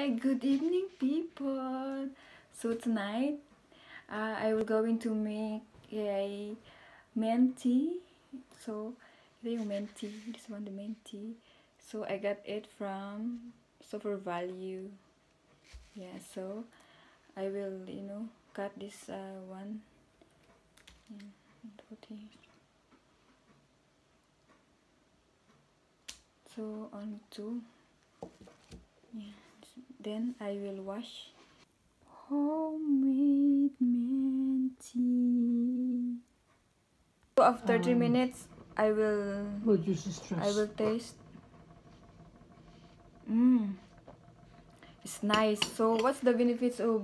Hi, good evening, people. So tonight, uh, I will going to make a tea. So, mint tea. This one, the tea. So, I got it from SuperValu. Yeah, so, I will, you know, cut this uh, one. So, on two. Yeah. Then I will wash. Homemade tea. So after three Um, minutes, I will reduce the stress. I will taste. Mmm. It's nice. So what's the benefits of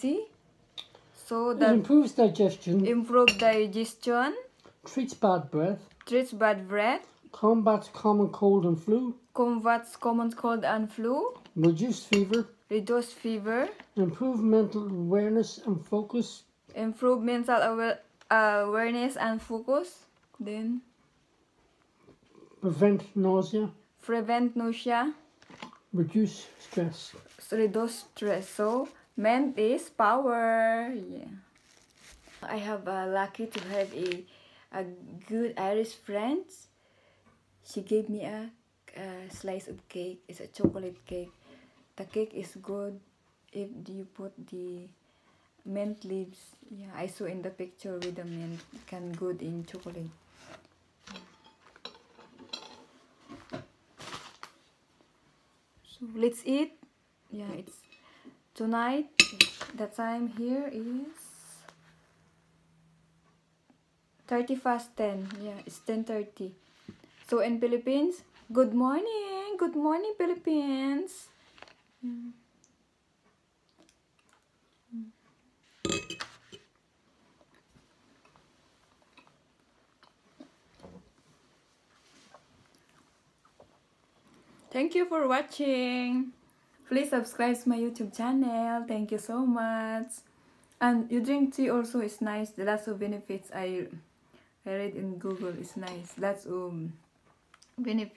tea? So It that improves digestion, improves digestion, treats bad breath, treats bad breath, combats common cold and flu, combats common cold and flu, reduce fever, reduce fever, improve mental awareness and focus, improve mental awa- awareness and focus. Then prevent nausea, prevent nausea, reduce stress. reduce stress. So mint is power. Yeah. I have uh, lucky to have a a good Irish friend. She gave me a, a slice of cake. It's a chocolate cake. The cake is good if you put the mint leaves. Yeah, I saw in the picture with the mint can good in chocolate. So let's eat. Yeah, it's tonight. The time here is 30 past 10. Yeah, it's 10.30. So in Philippines, good morning. Good morning, Philippines. Thank you for watching. Please subscribe to my YouTube channel. Thank you so much. And you drink tea also is nice. The lots of benefits I I read in Google. It's nice. Lots of benefits.